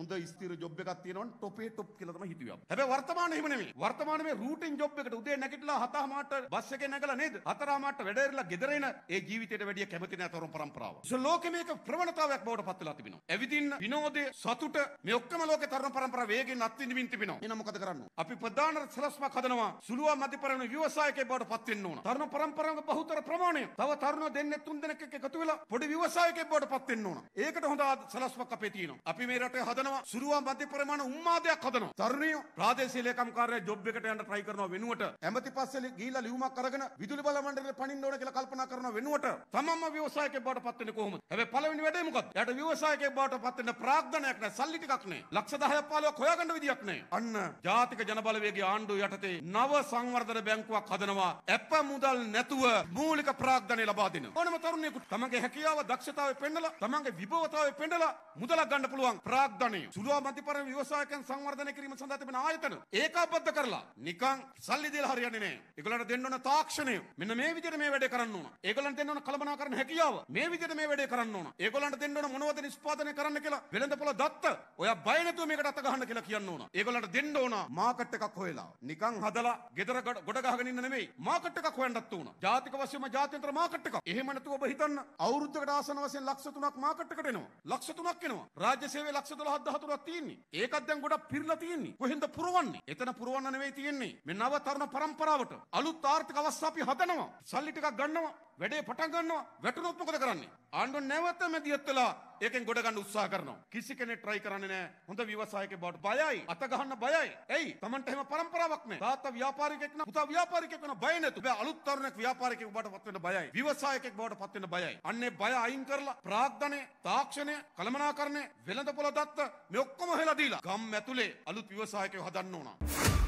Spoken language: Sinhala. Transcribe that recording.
හොඳ ස්ථිර ජොබ් එකක් තියෙනවනම් ටොපේ ටොප් කියලා තමයි හිතුවේ. හැබැයි වර්තමානයේ එහෙම නෙමෙයි. වර්තමානයේ මේ රූටින් ජොබ් එකට උදේ නැගිටලා හතමාට බස් එකේ නැගලා නේද? හතරමාට වැඩ ඉරලා ගෙදර එන ඒ ජීවිතයට වැඩිය කැමති නැහැ තරුණ පරම්පරාව. සෝ ලෝකෙ මේක ප්‍රවණතාවයක් බවට පත් වෙලා තිබෙනවා. ඇවිදින්න විනෝදය සතුට මේ ඔක්කොම ලෝකේ තරුණ පරම්පරාව වේගෙන් අත්විඳින්න තිබෙනවා. එහෙනම් මොකද කරන්න? අපි ප්‍රධාන සලස්මක් හදනවා. සුළුවා මධ්‍යපරණ ව්‍යවසායකයෙක් බවට පත් වෙන්න ඕන. තරුණ පරම්පරාවක බහුතර ප්‍රමාණය. තව තරුණ දෙන්නේ තුන් දෙනෙක් එක්ක එකතු වෙලා පොඩි ව්‍යවසායකයෙක් බවට පත් වෙන්න ඕන. ඒකට හොඳ සලස්මක් අපේ තියෙනවා. අපි මේ රටේ හදනවා සුළුවා මධ්‍ය ප්‍රමාණ උම්මාදයක් හදනවා. තරුණියෝ ප්‍රාදේශීය ලේකම් කාර්යය ජොබ් එකට යන්න try කරනවා වෙනුවට ඇමති පස්සේ ගිහිල්ලා ලියුමක් අරගෙන විදුලි බල මණ්ඩලෙට පනින්න ඕන කියලා කල්පනා කරන වෙනුවට තමන්ම ව්‍යවසායකයෙක් බවට පත් වෙන්නේ කොහොමද? හැබැයි පළවෙනි වැඩේ මොකක්ද? එයාට ව්‍යවසායකයෙක් බවට පත් වෙන්න ප්‍රාග්ධනයක් නැහැ, සල්ලි ටිකක් නැහැ. ලක්ෂ 10ක් 15ක් හොයාගන්න විදියක් නැහැ. අන්න ජාතික ජනබලවේගයේ ආණ්ඩුව යටතේ නව සංවර්ධන බැංකුවක් හදනවා. ඇප මුදල් නැතුව මූලික ප්‍රාග්ධනය ලබා දෙන. ඕනම තරුණයෙකුට තමන්ගේ හැකියාව, දක්ෂතාවය පෙන්නලා, තමන්ගේ විභවතාවය පෙන්නලා මුදලක් ගන්න පුළුවන් ප්‍රාග්ධනය. සුළුවා මධ්‍යපරම ව්‍යවසායකයන් සංවර්ධනය කිරීම සඳහා තිබෙන ආයතන ඒකාබද්ධ කරලා නිකන් සල්ලි දීලා හරියන්නේ නැහැ. ඒගොල්ලන්ට දෙන්න ඕන තාක්ෂණය. මෙන්න මේ විදිහට මේ වැඩේ කරන්න ඕන. ඒගොල්ලන්ට දෙන්න ඕන කළමනාකරන හැකියාව. මේ විදිහට මේ වැඩේ කරන්න ඕන. ඒගොල්ලන්ට දෙන්න ඕන මොනවද නිෂ්පාදනය කරන්න කියලා වෙළඳපොළ දත්ත. ඔයා බය නැතුව මේකට අත ගහන්න කියලා කියන්න ඕන. ඒගොල්ලන්ට දෙන්න ඕන මාකට් එකක් හොයලා. නිකන් හදලා ගෙදර ගොඩ ගහගෙන ඉන්න නෙමෙයි. මාකට් එකක් හොයන්නත් ඕන. ජාතික වශයෙන්ම ජාත්‍යන්තර මාකට් එකක්. එහෙම නැතුව ඔබ හිතන්න අවුරුද්දකට ආසන වශයෙන් ලක්ෂ 3ක් මාකට් එකට එනවා. ලක්ෂ 3ක් එනවා. රාජ්‍ය සේවයේ ලක්ෂ 12 13ක් තියෙන්නේ. ඒකත් දැන් ගොඩක් පිරලා තියෙන්නේ. කොහෙන්ද පුරවන්නේ? එතන පුරවන්න නෙවෙයි තියෙන්නේ. මේ නව තරුණ පරම්පරාවට අලුත් ආර්ථික අවස්ථා අපි හදනවා. සල්ලි ටිකක් ගන්නවා. වැඩේ පටන් ගන්නවා. වැටුනොත් මොකද කරන්නේ? ආණ්ඩුව නැවත මැදිහත් වෙලා ඒකෙන් ගොඩ ගන්න උත්සාහ කරනවා. කිසි කෙනෙක් try කරන්නේ නැහැ. හොඳ ව්‍යවසායකයෙක් බවට බයයි. අත ගහන්න බයයි. එයි Tamanට එහෙම પરම්පරාවක් නැහැ. තාත්තා ව්‍යාපාරිකයෙක් නම් පුතා ව්‍යාපාරිකයෙක් වෙන බය නැතු. බෑ අලුත් තරුණයෙක් ව්‍යාපාරිකයෙක් බවට පත් වෙන්න බයයි. ව්‍යවසායකයෙක් බවට පත් වෙන්න බයයි. අන්නේ බය අයින් කරලා ප්‍රාග්ධනය, තාක්ෂණය, කළමනාකරණය, වෙළඳපොළ දත්ත මේ ඔක්කොම හෙලා දීලා ගම් ඇතුලේ අලුත් ව්‍යවසායකයෝ හදන්න ඕන.